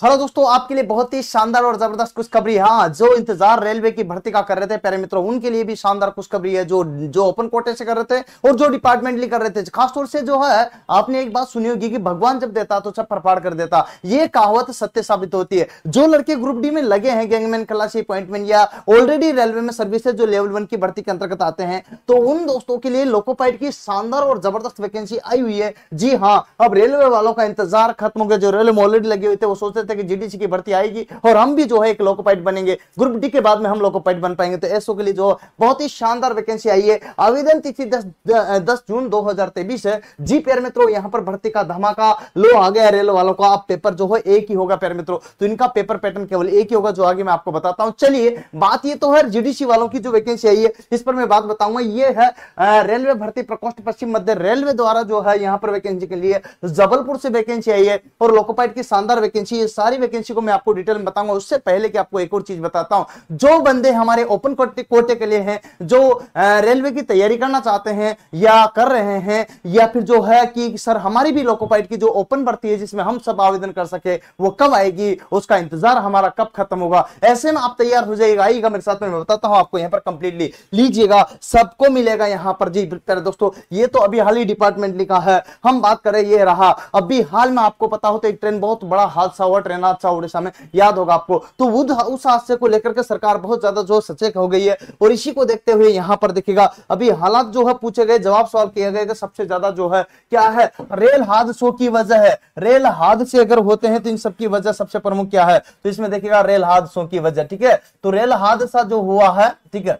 Hello दोस्तों, आपके लिए बहुत ही शानदार और ज़बरदस्त खुशखबरी हाँ। जो इंतज़ार रेलवे की भर्ती का कर रहे थे, प्यारे मित्रों, उनके लिए भी शानदार खुशखबरी है, जो जो ओपन कोटे से कर रहे थे और जो डिपार्टमेंटली कर रहे थे। खासतौर से जो है, आपने एक बात सुनी होगी कि भगवान जब देता तो सब फरफाड़ कर देता। ये कहावत सत्य साबित होती है। जो लड़के ग्रुप डी में लगे हैं गैंगमैन क्लासी अपॉइंटमेंट या ऑलरेडी रेलवे में सर्विस जो लेवल वन की भर्ती के अंतर्गत आते हैं तो उन दोस्तों के लिए लोकोपाइट की शानदार और ज़बरदस्त वैकेंसी आई हुई है। जी हाँ अब रेलवे वालों का इंतज़ार खत्म हो गया। जो रेलवे में ऑलरेडी लगे हुए थे, वो सोचते थे कि जीडीसी की भर्ती आएगी और हम भी जो है एक लोकोपाइट बनेंगे। ग्रुप डी के बाद में हम लोकोपाइट बन पाएँगे। तो ऐसो के लिए जो बहुत ही शानदार वैकेंसी आई है। आवेदन तिथि दस दस जून दो है। जी प्यारे मित्रों, यहाँ पर भर्ती का धमाका लो आ गया रेल वालों का। पेपर जो है एक ही होगा प्यारे मित्रों। तो इनका पेपर पैटर्न केवल एक ही होगा जो आगे मैं आपको बताता हूँ। चलिए, बात ये तो है जीडीसी वालों की जो वैकेंसी आई है। इस पर मैं बात बताऊँगा। ये है रेलवे भर्ती प्रकोष्ठ पश्चिम मध्य रेलवे द्वारा जो है यहाँ पर वैकेंसी के लिए जबलपुर से वैकेंसी आई है और लोकोपाइट की शानदार वैकेंसी सारी वैकेंसी को मैं आपको डिटेल में बताऊँगा। उससे पहले कि आपको एक और चीज़ बताता हूँ। जो बंदे हमारे ओपन कोटे के लिए हैं, जो रेलवे की तैयारी करना चाहते हैं या कर रहे हैं, या फिर जो है कि सर हमारी भी लोकोपाइट की जो ओपन भर्ती है, जिसमें हम सब आवेदन कर सके, वो कब आएगी, उसका इंतज़ार हमारा कब खत्म होगा? ऐसे में आप तैयार हो जाएगा आइएगा मेरे साथ में, मैं बताता हूँ आपको यहाँ पर कंप्लीटली लीजिएगा, सबको मिलेगा यहाँ पर। जी, प्यारे दोस्तों, ये तो अभी हाल ही डिपार्टमेंट लिखा है। हम बात करें, ये रहा। अभी हाल में आपको पता हो तो एक ट्रेन बहुत बड़ा हादसा हुआ ट्रेन हादसा उड़ीसा में याद होगा आपको। तो उस हादसे को लेकर के सरकार बहुत ज़्यादा जो सचेत हो गई है और इसी को देखते हुए यहाँ पर देखिएगा अभी हालात जो है पूछे गए, जवाब सवाल किया गया सबसे ज़्यादा जो है क्या है? रेल हादसों की वजह है। रेल हादसे अगर होते हैं तो इन सबकी वजह सबसे प्रमुख क्या है? तो इसमें देखिएगा रेल हादसों की वजह, ठीक है? तो रेल हादसा जो हुआ है, ठीक है?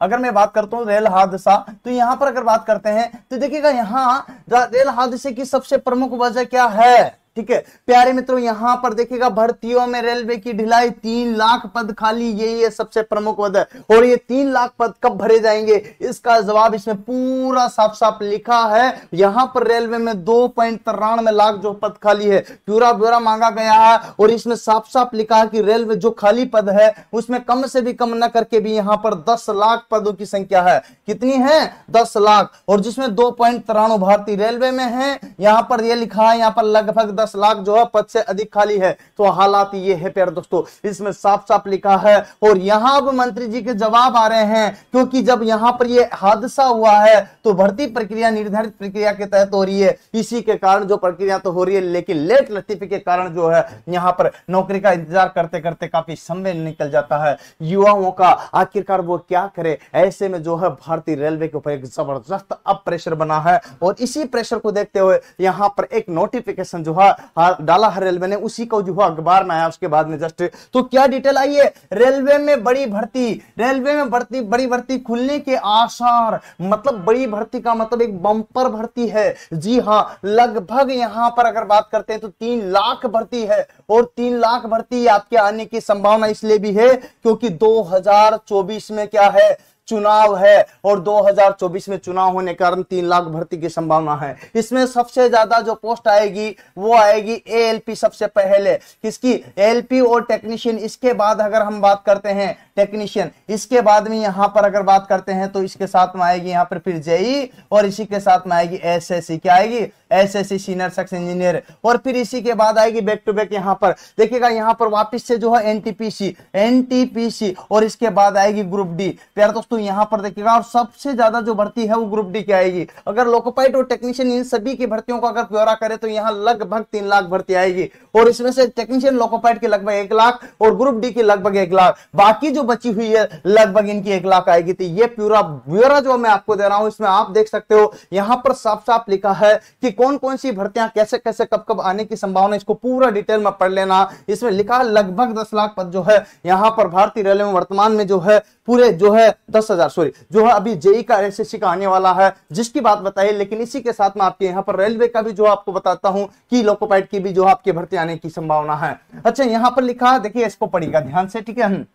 अगर मैं बात करता हूँ रेल हादसा तो यहाँ पर अगर बात करते हैं तो देखिएगा यहाँ रेल हादसे की सबसे प्रमुख वजह क्या है? ठीक है? प्यारे मित्रों, यहाँ पर देखिएगा, भर्तियों में रेलवे की ढिलाई तीन लाख पद खाली यही है सबसे प्रमुख पद है। और ये तीन लाख पद कब भरे जाएँगे? इसका जवाब इसमें पूरा साफ़ साफ़ लिखा है। यहाँ पर रेलवे में दो पॉइंट तिरानवे लाख जो पद खाली है पूरा ब्यौरा मांगा गया है। और इसमें साफ़ साफ़ लिखा है कि रेलवे जो खाली पद है, उसमें कम से भी कम न करके भी यहाँ पर दस लाख पदों की संख्या है। कितनी है? दस लाख। और जिसमें दो पॉइंट तिरानवे भारतीय रेलवे में है, यहाँ पर यह लिखा है, यहाँ पर लगभग दस लाख जो है पद से अधिक खाली है। तो हालात ये है प्यारे दोस्तों, इसमें साफ़ साफ़ लिखा है और यहाँ अब मंत्री जी के जवाब आ रहे हैं, क्योंकि जब यहाँ पर ये हादसा हुआ है तो भर्ती प्रक्रिया, निर्धारित प्रक्रिया के तहत हो रही है। इसी के कारण जो प्रक्रिया तो हो रही है, लेकिन लेट लतीफे के कारण जो है, यहाँ पर नौकरी का इंतज़ार करते करते काफ़ी समय निकल जाता है। युवाओं का आखिरकार वो क्या करे? ऐसे में जो है, भारतीय रेलवे के ऊपर एक ज़बरदस्त अब प्रेशर बना है और इसी प्रेशर को देखते हुए यहाँ पर एक नोटिफिकेशन जो है डाला है रेलवे ने, उसी को जो अखबार में आया, उसके बाद में जस्ट। तो क्या डिटेल आई है? रेलवे में बड़ी भर्ती, रेलवे में भर्ती, बड़ी भर्ती खुलने के आसार मतलब बड़ी भर्ती का मतलब एक बम्पर भर्ती है। जी हाँ लगभग यहाँ पर अगर बात करते हैं तो तीन लाख भर्ती है, और तीन लाख भर्ती आपके आने की संभावना इसलिए भी है, क्योंकि 2024 में क्या है चुनाव है और 2024 में चुनाव होने के कारण तीन लाख भर्ती की संभावना है। इसमें सबसे ज़्यादा जो पोस्ट आएगी, वो आएगी एएलपी सबसे पहले। किसकी? एलपी और टेक्नीशियन इसके बाद अगर हम बात करते हैं टेक्नीशियन इसके बाद में यहाँ पर अगर बात करते हैं तो इसके साथ में आएगी यहाँ पर फिर जेई, और इसी के साथ में आएगी एसएससी। क्या आएगी? SSC senior section engineer. और फिर इसी के बाद आएगी बैक टू बैक यहाँ पर। देखिएगा, यहाँ पर वापस से जो है एनटीपीसी एनटीपीसी और इसके बाद आएगी ग्रुप डी प्यार दोस्तों, यहाँ पर देखिएगा, और सबसे ज़्यादा जो भर्ती है वो ग्रुप डी की आएगी। अगर लोकोपाइट और टेक्नीशियन इन सभी की भर्तियों को अगर ब्यौरा करे तो यहाँ लगभग तीन लाख भर्ती आएगी। और इसमें से टेक्नीशियन लोकोपाइट की लगभग एक लाख, और ग्रुप डी की लगभग एक लाख। बाकी जो बची हुई है, लगभग इनकी एक लाख आएगी। तो ये पूरा ब्यौरा जो मैं आपको दे रहा हूँ, इसमें आप देख सकते हो, यहाँ पर साफ़ साफ़ लिखा है कि कौन कौन सी भर्तियाँ कैसे कैसे कब कब आने की संभावना इसको पूरा डिटेल में पढ़ लेना। इसमें लिखा लगभग दस लाख पद जो है, यहाँ पर भारतीय रेलवे में वर्तमान में जो है, पूरे जो है दस हज़ार, सॉरी, जो है अभी जेई का एसएससी का आने वाला है, जिसकी बात बताइए लेकिन इसी के साथ में आपके यहाँ पर रेलवे का भी जो आपको बताता हूँ कि लोकोपाइट की भी जो आपकी भर्ती आने की संभावना है। अच्छा यहाँ पर लिखा देखिए, इसको पढ़िएगा ध्यान से, ठीक है?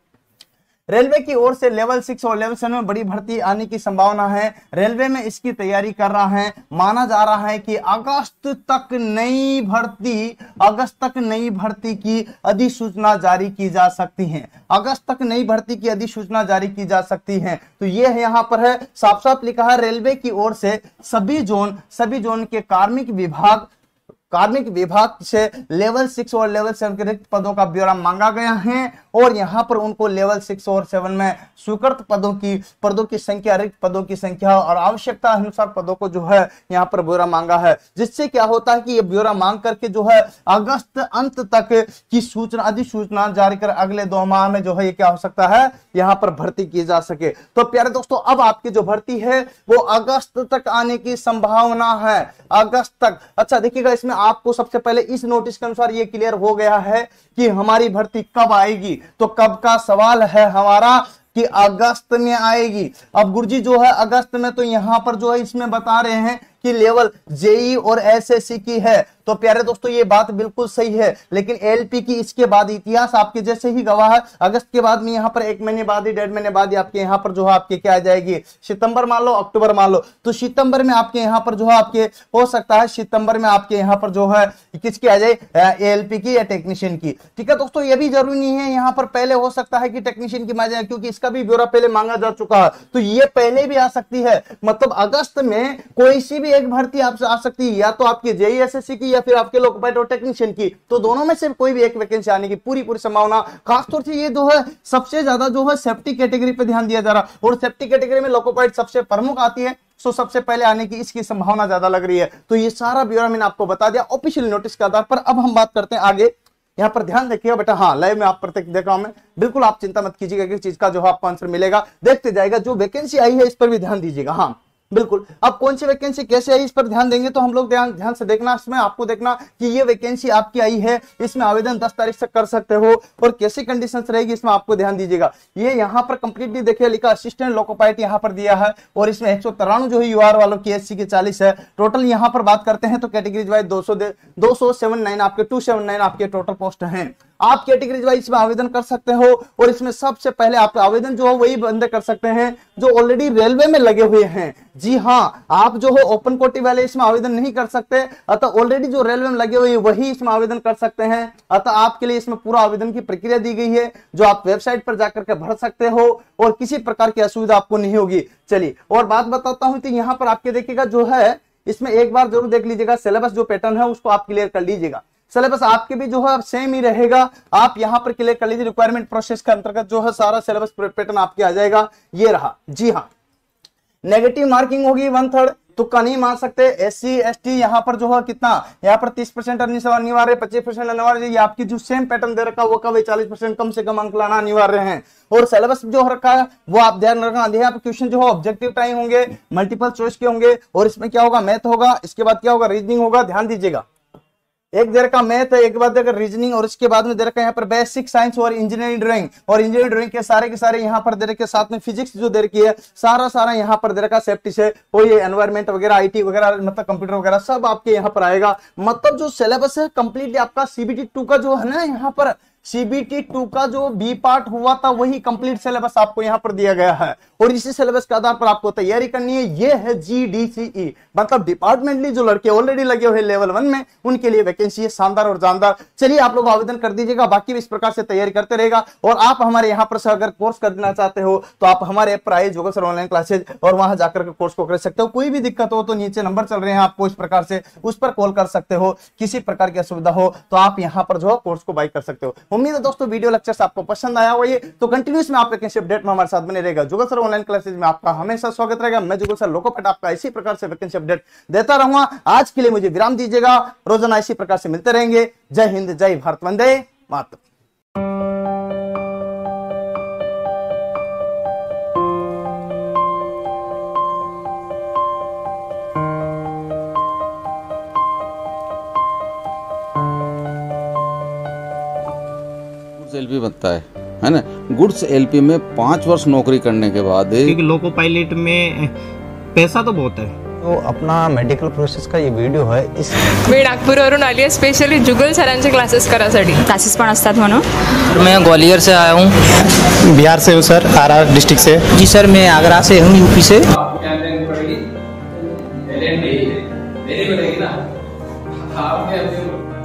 रेलवे की ओर से लेवल सिक्स और लेवल सेवन में बड़ी भर्ती आने की संभावना है। रेलवे में इसकी तैयारी कर रहा है। माना जा रहा है कि अगस्त तक नई भर्ती, अगस्त तक नई भर्ती की अधिसूचना जारी की जा सकती है। अगस्त तक नई भर्ती की अधिसूचना जारी की जा सकती है। तो ये है यहाँ पर है। साफ़ साफ़ लिखा है, रेलवे की ओर से सभी जोन सभी जोन के कार्मिक विभाग कार्मिक विभाग से लेवल सिक्स और लेवल सेवन के रिक्त पदों का ब्यौरा मांगा गया है और यहाँ पर उनको लेवल सिक्स और सेवन में स्वीकृत पदों की पदों की संख्या, रिक्त पदों की संख्या और आवश्यकता अनुसार पदों को जो है यहाँ पर ब्यौरा मांगा है। जिससे क्या होता है कि ये ब्यौरा मांग करके जो है अगस्त अंत तक की सूचना, अधिसूचना जारी कर अगले दो माह में जो है ये क्या हो सकता है, यहाँ पर भर्ती की जा सके। तो प्यारे दोस्तों, अब आपकी जो भर्ती है, वो अगस्त तक आने की संभावना है। अगस्त तक। अच्छा देखिएगा, इसमें आपको सबसे पहले इस नोटिस के अनुसार ये क्लियर हो गया है कि हमारी भर्ती कब आएगी। तो कब का सवाल है हमारा कि अगस्त में आएगी। अब गुरुजी जो है अगस्त में तो यहाँ पर जो है इसमें बता रहे हैं कि लेवल जेई और एसएससी की है। तो प्यारे दोस्तों, ये बात बिल्कुल सही है, लेकिन एलपी की इसके बाद इतिहास आपके जैसे ही गवाह है। अगस्त के बाद में यहाँ पर एक महीने बाद ही, डेढ़ महीने बाद ही आपके यहाँ पर जो है आपके क्या आ जाएगी? सितंबर मान लो, अक्टूबर मान लो। तो सितंबर में आपके यहाँ पर जो है आपके, हो सकता है सितंबर में आपके यहाँ पर जो है किसकी आ जाए? एएलपी की या टेक्नीशियन की। ठीक है दोस्तों, ये भी ज़रूरी नहीं है, यहाँ पर पहले हो सकता है कि टेक्नीशियन की मांग जाए, क्योंकि इसका भी ब्यौरा पहले मांगा जा चुका है। तो ये पहले भी आ सकती है। मतलब अगस्त में कोई सी भी एक भर्ती आपसे आ सकती है, या तो आपकी जेईएसएससी की या फिर आपके लोक पायलट और टेक्नीशियन की तो दोनों में से कोई भी एक वैकेंसी आने की पूरी पूरी संभावना, खासतौर से ये जो है, सबसे ज़्यादा जो है सेफ्टी कैटेगरी पे ध्यान दिया जा रहा और सेफ्टी कैटेगरी में लोकोपाइट सबसे प्रमुख आती है सो सबसे पहले आने की इसकी संभावना ज़्यादा लग रही है। तो ये सारा ब्यौरा मैंने आपको बता दिया ऑफिशियल नोटिस के आधार पर। अब हम बात करते हैं आगे। यहाँ पर ध्यान देखिएगा बेटा हाँ लाइव में आप प्रत्येक देख रहा हूँ मैं बिल्कुल आप चिंता मत कीजिएगा किस चीज़ का जो आपको आंसर मिलेगा। देखते जाएगा जो वैकेंसी आई है, इस पर भी ध्यान दीजिएगा हाँ। बिल्कुल। अब कौन सी वैकेंसी कैसे आई इस पर ध्यान देंगे तो हम लोग ध्यान ध्यान से देखना, इसमें आपको देखना कि ये वैकेंसी आपकी आई है, इसमें आवेदन 10 तारीख से कर सकते हो और कैसी कंडीशन रहेगी, इसमें आपको ध्यान दीजिएगा। ये यहाँ पर कंप्लीटली देखिए, लिखा असिस्टेंट लोकोपाइट यहाँ पर दिया है और इसमें एक जो है यूआर वालों की एस की चालीस है। टोटल यहाँ पर बात करते हैं तो कैटेगरीज वाइज दो सौ आपके टू आपके टोटल पोस्ट है। आप कैटेगरीज वाइज इसमें आवेदन कर सकते हो और इसमें सबसे पहले आप आवेदन जो है वही बंदे कर सकते हैं, जो ऑलरेडी रेलवे में लगे हुए हैं। जी हाँ आप जो हो ओपन कोटी वाले इसमें आवेदन नहीं कर सकते, अतः ऑलरेडी जो रेलवे में लगे हुए हैं, वही इसमें आवेदन कर सकते हैं। अतः आपके लिए इसमें पूरा आवेदन की प्रक्रिया दी गई है, जो आप वेबसाइट पर जाकर के भर सकते हो और किसी प्रकार की असुविधा आपको नहीं होगी। चलिए, और बात बताता हूँ तो यहाँ पर आपके देखिएगा जो है, इसमें एक बार ज़रूर देख लीजिएगा सिलेबस जो पैटर्न है, उसको आप क्लियर कर लीजिएगा। सिलेबस आपके भी जो है सेम ही रहेगा। आप यहाँ पर क्लियर कर लीजिए रिक्वायरमेंट प्रोसेस के अंतर्गत जो है सारा सिलेबस पैटर्न आपके आ जाएगा। ये रहा। जी हाँ। नेगेटिव मार्किंग होगी वन थर्ड तो तुक्का नहीं मान सकते। एस सी एस टी यहाँ पर जो है कितना? यहाँ पर तीस परसेंट अनिवार्य पच्चीस परसेंट अनिवार्य। आपकी जो सेम पैटर्न दे रखा वो कभी चालीस परसेंट कम से कम अंक लाना अनिवार्य है। और सिलेबस जो रखा है, वो आप ध्यान रखना। पर क्वेश्चन जो है ऑब्जेक्टिव टाइम होंगे मल्टीपल चॉइस के होंगे। और इसमें क्या होगा? मैथ होगा। इसके बाद क्या होगा? रीजनिंग होगा। ध्यान दीजिएगा। एक देर का मैथ है, एक बाद रीजनिंग और उसके बाद में दे रखा यहाँ पर बेसिक साइंस और इंजीनियरिंग ड्राइंग और इंजीनियरिंग ड्राइंग के सारे के सारे यहाँ पर दे रखे साथ में फिजिक्स जो दे रखी है, सारा सारा यहाँ पर दे रखा सेफ्टी से वो ये एनवायरमेंट वगैरह आईटी वगैरह मतलब कंप्यूटर वगैरह सब आपके यहाँ पर आएगा। मतलब जो सिलेबस है कंप्लीटली आपका सीबीटी टू का जो है ना यहाँ पर सीबीटी टू का जो बी पार्ट हुआ था, वही कंप्लीट सिलेबस आपको यहाँ पर दिया गया है। और इसी सिलेबस के आधार पर आपको तैयारी करनी है, ये है जीडीसीई मतलब डिपार्टमेंटली जो लड़के ऑलरेडी लगे हुए लेवल वन में, उनके लिए वैकेंसी है, शानदार और जानदार। चलिए आप लोग आवेदन कर दीजिएगा, बाकी भी इस प्रकार से तैयारी करते रहेगा। और आप हमारे यहाँ पर अगर कोर्स करना चाहते हो तो आप हमारे ऐप पर आइए जोगा सर ऑनलाइन क्लासेज और वहाँ जाकर कोर्स को कर सकते हो। कोई भी दिक्कत हो तो नीचे नंबर चल रहे हैं आपको इस प्रकार से उस पर कॉल कर सकते हो। किसी प्रकार की असुविधा हो तो आप यहाँ पर जो कोर्स को बाई कर सकते हो। उम्मीद है दोस्तों वीडियो लेक्चर आपको पसंद आया हुआ तो कंटिन्यूस में आप वैकेंसी अपडेट में हमारे साथ बने रहेगा। जुगल सर ऑनलाइन क्लासेज में आपका हमेशा स्वागत रहेगा। मैं जुगल सर लोकोपेट आपका इसी प्रकार से वैकेंसी अपडेट देता रहूँगा। आज के लिए मुझे विराम दीजिएगा। रोज़ाना इसी प्रकार से मिलते रहेंगे। जय हिंद, जय भारत, वंदे मातृ एलपी बनता है है ना? गुड्स एलपी में पाँच वर्ष नौकरी करने के बाद क्योंकि लोको पायलट में पैसा तो बहुत है। तो अपना मेडिकल प्रोसेस का ये व्हिडिओ है इस मी नागपूरवरून आली आहे स्पेशली जुगल सरांचे क्लासेस करायसाठी. क्लासेस पण असतात म्हणून. मैं ग्वालियर से आया हूँ। बिहार से हूँ सर आरा डिस्ट्रिक्ट से। जी सर मैं आगरा से हूँ यूपी से।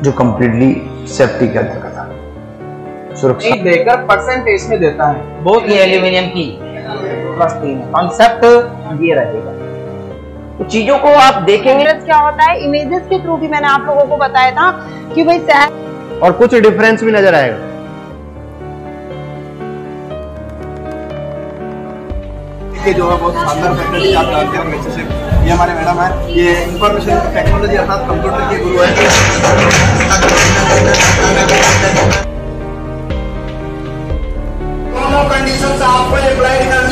जो कम्प्लीटली सेफ्टी के अंतर्गत सुरक्षा। देकर परसेंटेज में देता है। बहुत ही एल्यूमिनियम की प्लस तीन कॉन्सेप्ट ये रहेगा। चीज़ों को आप देखेंगे। इमेजेस क्या होता है? इमेजेस के थ्रू भी मैंने आप लोगों को बताया था कि भाई सैड और कुछ डिफरेंस भी नज़र आएगा। ये जो है बहुत शानदार फैकल्टी आप जानते हैं अच्छे से। ये हमारे मैडम है। ये इंफॉर्मेशन टेक्नोलॉजी अर्थात कंप्यूटर के गुरु है।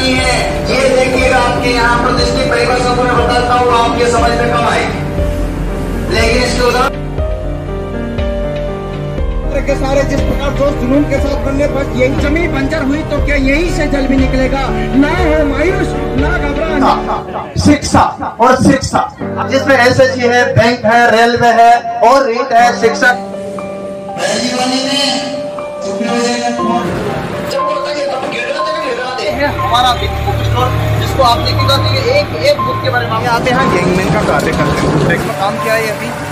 करनी है। ये देखिएगा आपके यहाँ पर जिसकी परिभाषा को मैं बताता हूँ आपके समझ में कम आएगी लेकिन इसके उदाहरण के सारे जिस प्रकार जोश जुनून के साथ बनने पर यही ज़मीन बंजर हुई तो क्या यही से जल भी निकलेगा? ना हो मायूस ना घबराना शिक्षा और शिक्षा। जिसमें एस एच है बैंक है रेलवे है और रीट है शिक्षा हमारा बुक स्टोर जिसको आप देखिएगा तो ये एक एक बुक के बारे में आते हैं। गैंगमैन का कार्य करते हैं। काम किया है अभी।